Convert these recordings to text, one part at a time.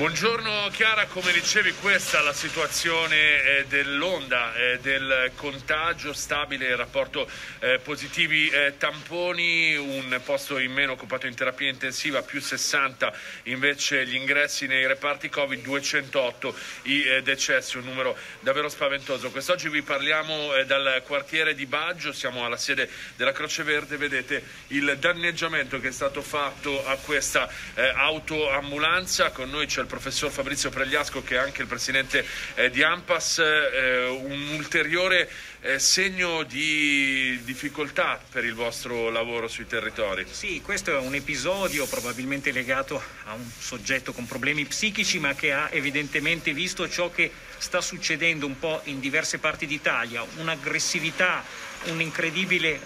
Buongiorno Chiara, come dicevi questa è la situazione eh, dell'onda, eh, del contagio stabile, il rapporto eh, positivi tamponi, un posto in meno occupato in terapia intensiva, più 60 invece gli ingressi nei reparti Covid, 208 i decessi, un numero davvero spaventoso. Quest'oggi vi parliamo dal quartiere di Baggio, siamo alla sede della Croce Verde, vedete il danneggiamento che è stato fatto a questa autoambulanza, con noi c'è il professor Fabrizio Pregliasco che è anche il presidente eh, di AMPAS, eh, un ulteriore eh, segno di difficoltà per il vostro lavoro sui territori. Sì, questo è un episodio probabilmente legato a un soggetto con problemi psichici ma che ha evidentemente visto ciò che sta succedendo un po' in diverse parti d'Italia, un'aggressività un incredibile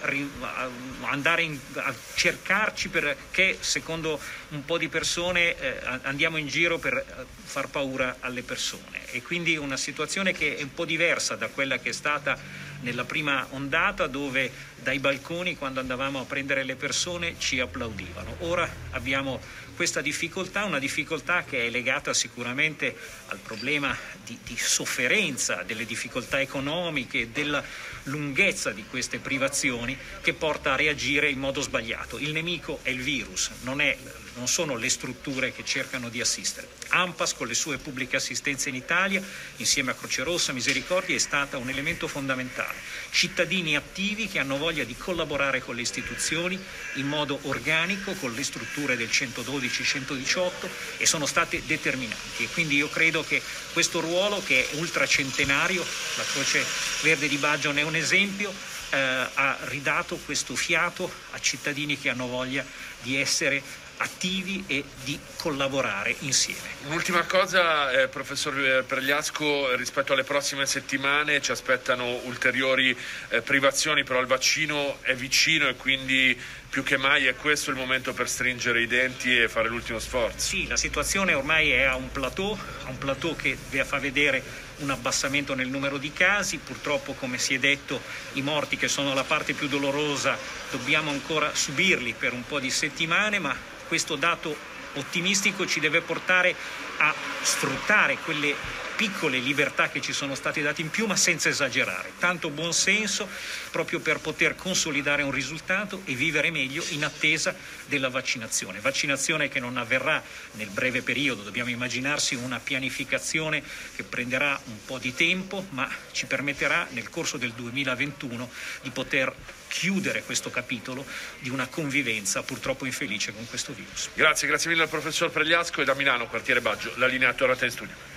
andare a cercarci perché secondo un po' di persone eh, andiamo in giro per eh, far paura alle persone. E quindi una situazione che è un po' diversa da quella che è stata nella prima ondata dove dai balconi quando andavamo a prendere le persone ci applaudivano. Ora abbiamo questa difficoltà, una difficoltà che è legata sicuramente al problema di, di sofferenza, delle difficoltà economiche, della lunghezza di queste privazioni che porta a reagire in modo sbagliato. Il nemico è il virus, non, è, non sono le strutture che cercano di assistere. AMPAS con le sue pubbliche assistenze in Italia, insieme a Croce Rossa, Misericordia, è stata un elemento fondamentale. Cittadini attivi che hanno voglia di collaborare con le istituzioni in modo organico, con le strutture del 112-118 e sono state determinanti. E quindi io credo che questo ruolo che è ultracentenario, la Croce Verde di Baggio ne è un esempio, eh, ha ridato questo fiato a cittadini che hanno voglia di essere attivi e di collaborare insieme. Un'ultima cosa, eh, professor eh, Pregliasco, rispetto alle prossime settimane ci aspettano ulteriori eh, privazioni, però il vaccino è vicino e quindi più che mai è questo il momento per stringere i denti e fare l'ultimo sforzo. Sì, la situazione ormai è a un plateau, a un plateau che fa vedere un abbassamento nel numero di casi, purtroppo come si è detto i morti che sono la parte più dolorosa dobbiamo ancora subirli per un po' di settimane, ma questo dato ottimistico ci deve portare a sfruttare quelle piccole libertà che ci sono state date in più, ma senza esagerare. Tanto buon senso proprio per poter consolidare un risultato e vivere meglio in attesa della vaccinazione. Vaccinazione che non avverrà nel breve periodo, dobbiamo immaginarsi una pianificazione che prenderà un po' di tempo, ma ci permetterà nel corso del 2021 di poter chiudere questo capitolo di una convivenza purtroppo infelice con questo virus. Grazie, grazie mille al professor Pregliasco e da Milano, quartiere Baggio, la linea tornata in studio.